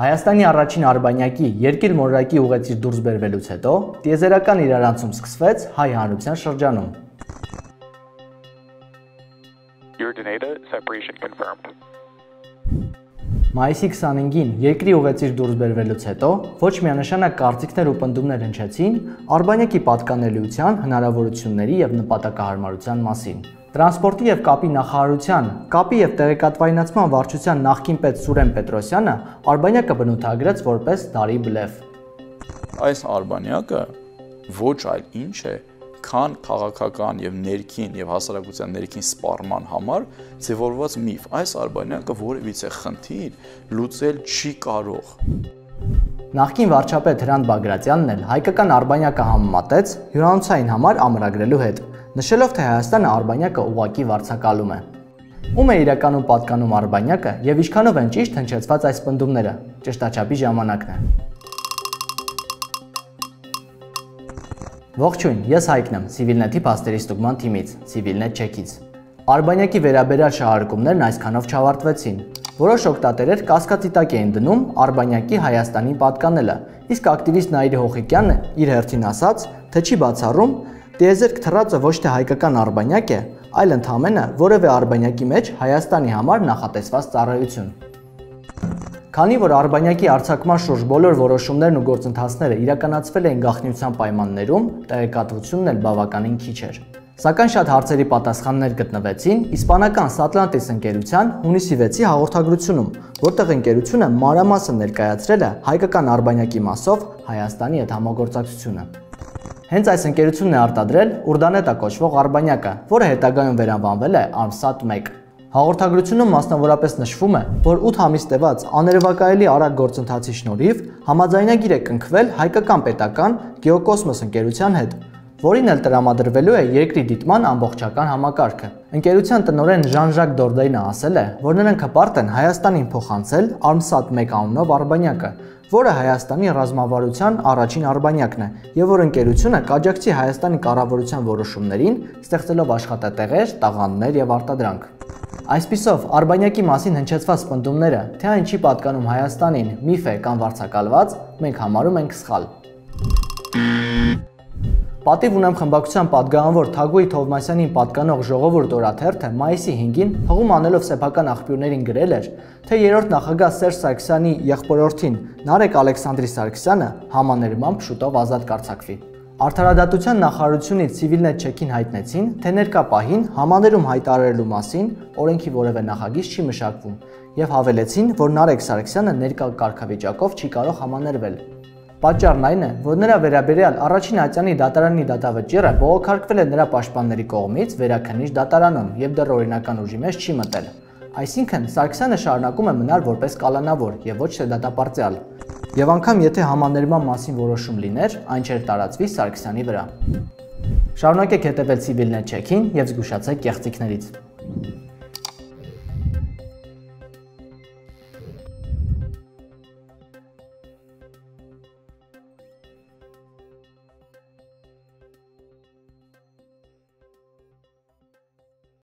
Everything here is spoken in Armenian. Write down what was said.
Հայաստանի առաջին արբանյակի երկիր մորակի ուղեցիր դուրս բերվելուց հետո տիեզերական իրարանցում սկսվեց հայ հանրության շրջանում։. Մայիսի 25-ին երկրի ուղեցիր դուրս բերվելուց հետո ոչ միանշանակ կարծիքներ ու պնդումներ հնչեցին արբանյակի պատկանելիության հնարավորությունների եւ նպատակահարմարության մասին։ Տրանսպորտի եւ կապի նախարարության կապի եւ տեղեկատվայնացման վարչության նախկին պետ Սուրեն Պետրոսյանը Արբանյակը բնութագրեց որպես դարի բլեֆ։ Այս Արբանյակը ոչ այլ ինչ է, քան քաղաքական եւ ներքին եւ հասարակության ներքին սպառման համար ձևորված միֆ։ Այս Արբանյակը որևիցե խնդիր լուծել չի կարող։ Նախկին վարչապետ Հրանտ Բագրատյանն էլ հայկական Արբանյակը համեմատեց հյուրանոցային համար ամրագրելու հետ նշելով թե Հայաստանը Արբանյակը ուղակի վարձակալում է։ Ում է իրականում պատկանում Արբանյակը եւ ինչքանով են ճիշտ հնչեցված այս պնդումները։ Ճշտաչափի ժամանակն է։ Ողջույն, ես Հայկն եմ, Civilnet-ի փաստերի ստուգման թիմից, Civilnet Check-ից։ Արբանյակի վերաբերյալ շահարկումներն այսքանով չավարտվեցին։ Որոշ օկտատերեր կասկածի տակ էին դնում Արբանյակի Հայաստանի պատկանելը, իսկ ակտիվիստ Նաիրի Հոխիկյանն իր հերթին ասաց, թե չի բացառում, Տիեզերք թռածը ոչ թե հայկական արբանյակ է, այլ ընդհանրապես որևէ արբանյակի մեջ Հայաստանի համար նախատեսված ծառայություն։ Քանի որ արբանյակի արձակման շուրջ բոլոր որոշումներն ու գործընթացները իրականացվել էին գաղտնիության պայմաններում, տեղեկատվությունն էլ բավականին քիչ էր։ Սակայն շատ հարցերի պատասխաններ գտնվեցին իսպանական Satlantis ընկերության հունիսի 6-ի հաղորդագրությունում, որտեղ ընկերությունը մանրամասն ներկայացրել է հայկական արբանյակի մասով Հայաստանի հետ համագործակցությունը։ Հենց այս ընկերությունն է արտադրել Ուրդանետա կոչվող արբանյակը, որը հետագայում վերանվանվել է Armsat 1։ Հաղորդագրությունում մասնավորապես նշվում է, որ 8 ամիս տևած աներևակայելի արագ գործընթացի շնորհիվ համաձայնագիր է կնքվել հայկական պետական Գեոկոսմոս ընկերության հետ, որին էլ տրամադրվելու է երկրի դիտման ամբողջական համակարգը։ Ընկերության տնօրեն Ժան-Ժակ Դորդեյնը ասել է, որ նրանք հպարտ են Հայաստանին փոխանցել Armsat 1 անունով արբանյակը, որը Հայաստանի ռազմավարության առաջին արբանյակն է եւ որ ընկերությունը կաջակցի Հայաստանի կառավարության որոշումներին, ստեղծելով աշխատատեղեր, տաղանդներ եւ արտադրանք։ Այսպիսով, Արբանյակի մասին հնչեցված պնդումները, թե այն չի պատկանում Հայաստանին, միֆ է կամ վարձակալված, մենք համարում ենք սխալ։ Պատիվ ունեմ խմբակցության падգամավոր Թագուհի Թովմասյանին պատկանող ժողովուրդ օրաթերթը մայիսի 5-ին հղում անելով սեփական աղբյուրներին գրել էր, թե երրորդ նախագահ Սերժ Սարգսյանի եղբորորդին Նարեկ Ալեքսանդրի Սարգսյանը համաներմամբ շուտով ազատ կարձակվի։ Արդարադատության նախարարությունից ցիվիլներ չեքին հայտնեցին, թե ներկա պահին համաներում հայտարարելու մասին օրենքի որևէ նախագիծ չի մշակվում եւ հավելեցին, որ Նարեկ Սարգսյանը ներկա կարգավիճակով չի կարող համաներվել։ Պատճառն այն է, որ նրա վերաբերյալ առաջին Ատյանի դատարանի դատավճիռը բողոքարկվել է նրա պաշտպանների կողմից վերաքննիչ դատարանում եւ դեռ օրինական ուժի մեջ չի մտել։ Այսինքն Սարգսյանը շարունակում է մնալ որպես կալանավոր եւ ոչ թե դատապարտյալ։ Եվ անգամ եթե համաներման մասին որոշում լիներ, այն չէր տարածվի Սարգսյանի վրա։ Շարունակեք հետևել Civilnet Check-ին եւ զգուշացեք կեղծիքներից։